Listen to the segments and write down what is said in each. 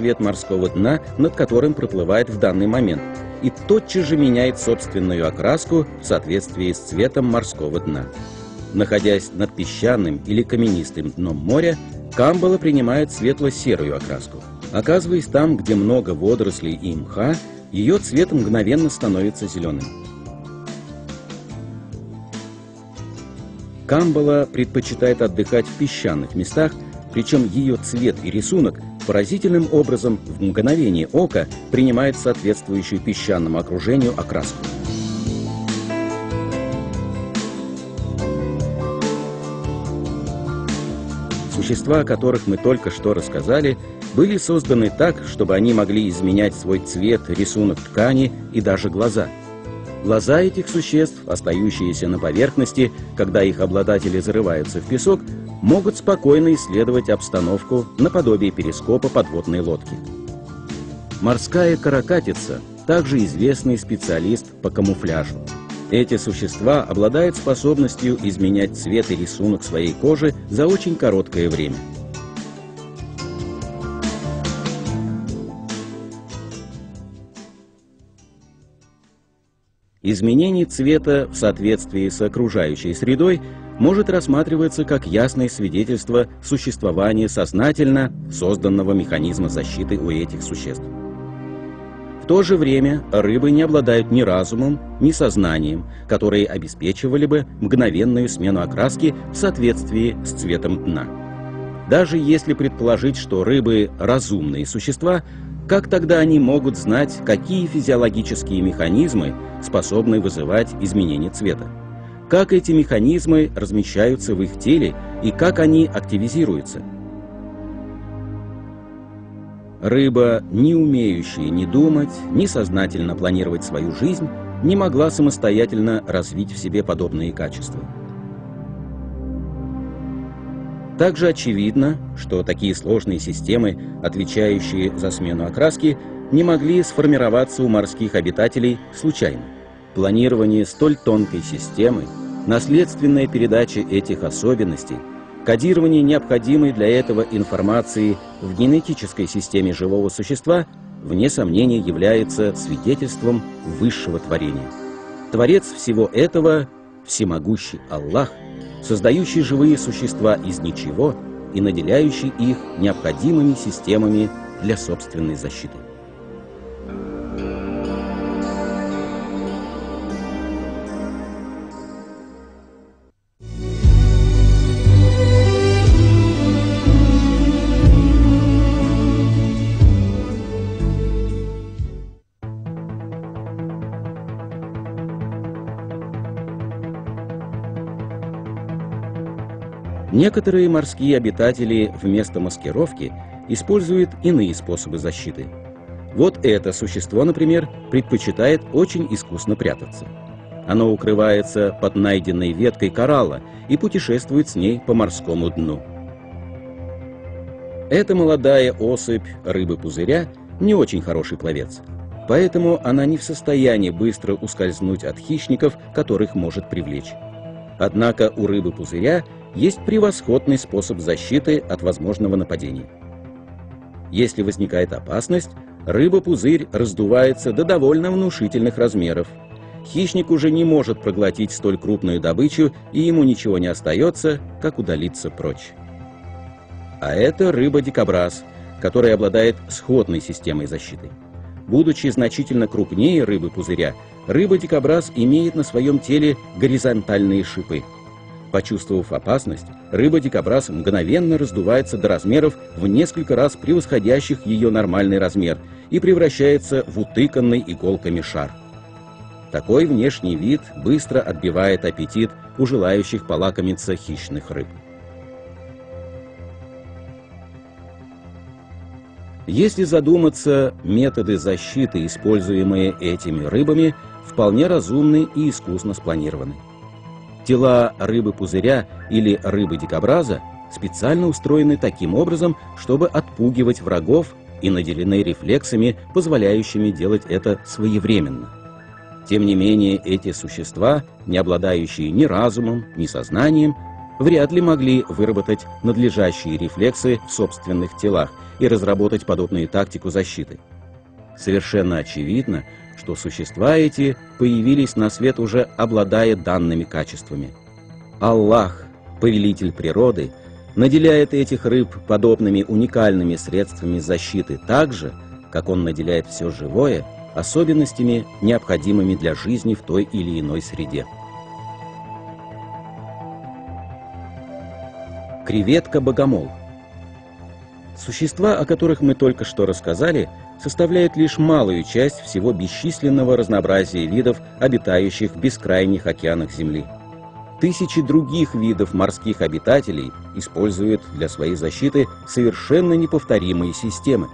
цвет морского дна, над которым проплывает в данный момент, и тотчас же меняет собственную окраску в соответствии с цветом морского дна. Находясь над песчаным или каменистым дном моря, камбала принимает светло-серую окраску. Оказываясь там, где много водорослей и мха, ее цвет мгновенно становится зеленым. Камбала предпочитает отдыхать в песчаных местах, причем ее цвет и рисунок поразительным образом в мгновение ока принимает соответствующую песчаному окружению окраску. Существа, о которых мы только что рассказали, были созданы так, чтобы они могли изменять свой цвет, рисунок ткани и даже глаза. Глаза этих существ, остающиеся на поверхности, когда их обладатели зарываются в песок, могут спокойно исследовать обстановку наподобие перископа подводной лодки. Морская каракатица – также известный специалист по камуфляжу. Эти существа обладают способностью изменять цвет и рисунок своей кожи за очень короткое время. Изменение цвета в соответствии с окружающей средой может рассматриваться как ясное свидетельство существования сознательно созданного механизма защиты у этих существ то же время рыбы не обладают ни разумом, ни сознанием, которые обеспечивали бы мгновенную смену окраски в соответствии с цветом дна. Даже если предположить, что рыбы – разумные существа, как тогда они могут знать, какие физиологические механизмы способны вызывать изменение цвета? Как эти механизмы размещаются в их теле и как они активизируются – Рыба, не умеющая ни думать, ни сознательно планировать свою жизнь, не могла самостоятельно развить в себе подобные качества. Также очевидно, что такие сложные системы, отвечающие за смену окраски, не могли сформироваться у морских обитателей случайно. Планирование столь тонкой системы, наследственная передача этих особенностей – Кодирование необходимой для этого информации в генетической системе живого существа вне сомнения является свидетельством высшего творения. Творец всего этого – всемогущий Аллах, создающий живые существа из ничего и наделяющий их необходимыми системами для собственной защиты. Некоторые морские обитатели вместо маскировки используют иные способы защиты. Вот это существо, например, предпочитает очень искусно прятаться. Оно укрывается под найденной веткой коралла и путешествует с ней по морскому дну. Эта молодая особь рыбы-пузыря не очень хороший пловец, поэтому она не в состоянии быстро ускользнуть от хищников, которых может привлечь. Однако у рыбы-пузыря есть превосходный способ защиты от возможного нападения. Если возникает опасность, рыба-пузырь раздувается до довольно внушительных размеров. Хищник уже не может проглотить столь крупную добычу, и ему ничего не остается, как удалиться прочь. А это рыба-дикобраз, которая обладает сходной системой защиты. Будучи значительно крупнее рыбы-пузыря, рыба-дикобраз имеет на своем теле горизонтальные шипы – Почувствовав опасность, рыба-дикобраз мгновенно раздувается до размеров в несколько раз превосходящих ее нормальный размер и превращается в утыканный иголками шар. Такой внешний вид быстро отбивает аппетит у желающих полакомиться хищных рыб. Если задуматься, методы защиты, используемые этими рыбами, вполне разумны и искусно спланированы. Тела рыбы-пузыря или рыбы-дикобраза специально устроены таким образом, чтобы отпугивать врагов и наделены рефлексами, позволяющими делать это своевременно. Тем не менее, эти существа, не обладающие ни разумом, ни сознанием, вряд ли могли выработать надлежащие рефлексы в собственных телах и разработать подобную тактику защиты. Совершенно очевидно, что существа эти появились на свет уже обладая данными качествами. Аллах, повелитель природы, наделяет этих рыб подобными уникальными средствами защиты так же, как он наделяет все живое особенностями, необходимыми для жизни в той или иной среде. Креветка-богомол Существа, о которых мы только что рассказали, составляют лишь малую часть всего бесчисленного разнообразия видов, обитающих в бескрайних океанах Земли. Тысячи других видов морских обитателей используют для своей защиты совершенно неповторимые системы.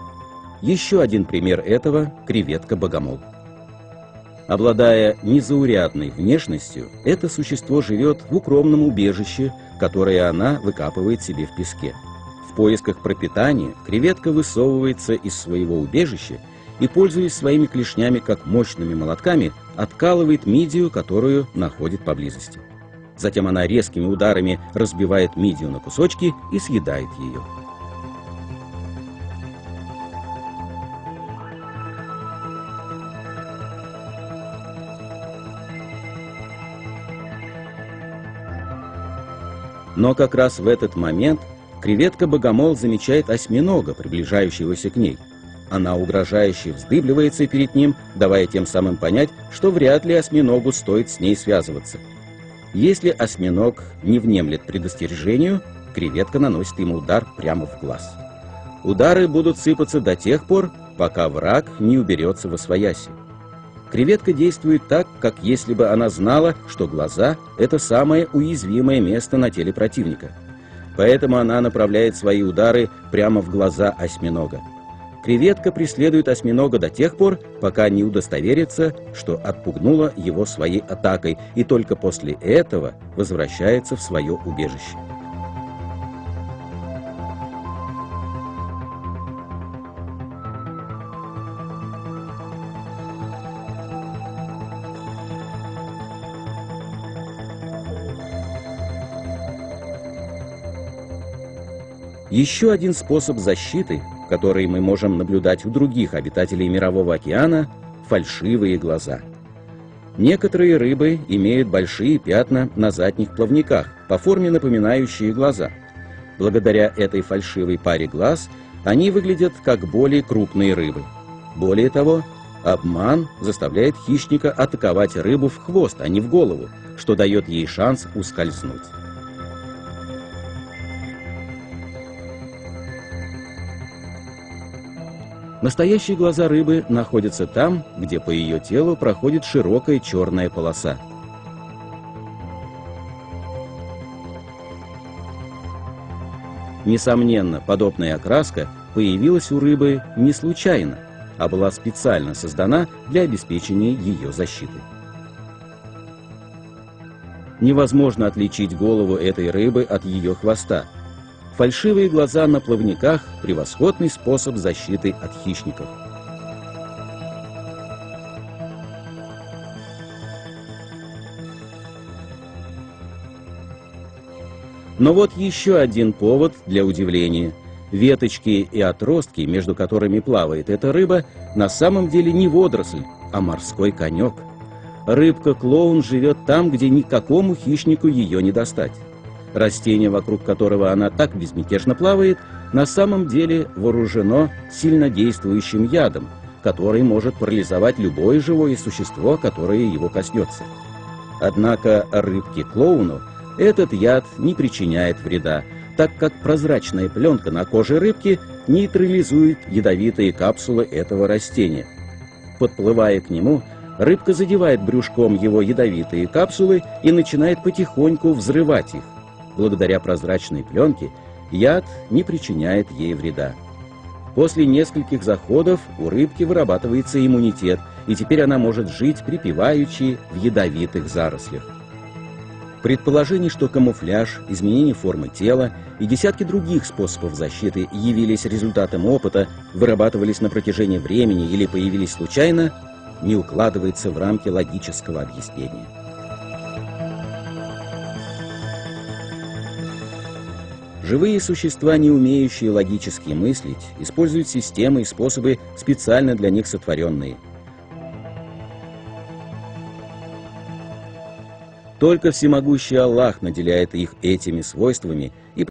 Еще один пример этого – креветка-богомол. Обладая незаурядной внешностью, это существо живет в укромном убежище, которое она выкапывает себе в песке. Поисках пропитания креветка высовывается из своего убежища и, пользуясь своими клешнями как мощными молотками, откалывает мидию, которую находит поблизости. Затем она резкими ударами разбивает мидию на кусочки и съедает ее. Но как раз в этот момент креветка-богомол замечает осьминога, приближающегося к ней. Она угрожающе вздыбливается перед ним, давая тем самым понять, что вряд ли осьминогу стоит с ней связываться. Если осьминог не внемлет предостережению, креветка наносит ему удар прямо в глаз. Удары будут сыпаться до тех пор, пока враг не уберется во свояси. Креветка действует так, как если бы она знала, что глаза – это самое уязвимое место на теле противника. Поэтому она направляет свои удары прямо в глаза осьминога. Креветка преследует осьминога до тех пор, пока не удостоверится, что отпугнула его своей атакой, и только после этого возвращается в свое убежище. Еще один способ защиты которые мы можем наблюдать у других обитателей Мирового океана, фальшивые глаза. Некоторые рыбы имеют большие пятна на задних плавниках, по форме напоминающие глаза. Благодаря этой фальшивой паре глаз они выглядят как более крупные рыбы. Более того, обман заставляет хищника атаковать рыбу в хвост, а не в голову, что дает ей шанс ускользнуть. Настоящие глаза рыбы находятся там, где по ее телу проходит широкая черная полоса. Несомненно, подобная окраска появилась у рыбы не случайно, а была специально создана для обеспечения ее защиты. Невозможно отличить голову этой рыбы от ее хвоста – Фальшивые глаза на плавниках – превосходный способ защиты от хищников. Но вот еще один повод для удивления. Веточки и отростки, между которыми плавает эта рыба, на самом деле не водоросль, а морской конек. Рыбка-клоун живет там, где никакому хищнику ее не достать. Растение, вокруг которого она так безмятежно плавает, на самом деле вооружено сильнодействующим ядом, который может парализовать любое живое существо, которое его коснется. Однако рыбке-клоуну этот яд не причиняет вреда, так как прозрачная пленка на коже рыбки нейтрализует ядовитые капсулы этого растения. Подплывая к нему, рыбка задевает брюшком его ядовитые капсулы и начинает потихоньку взрывать их. Благодаря прозрачной пленке яд не причиняет ей вреда. После нескольких заходов у рыбки вырабатывается иммунитет, и теперь она может жить припеваючи в ядовитых зарослях. Предположение, что камуфляж, изменение формы тела и десятки других способов защиты явились результатом опыта, вырабатывались на протяжении времени или появились случайно, не укладывается в рамки логического объяснения. Живые существа, не умеющие логически мыслить, используют системы и способы, специально для них сотворенные. Только всемогущий Аллах наделяет их этими свойствами и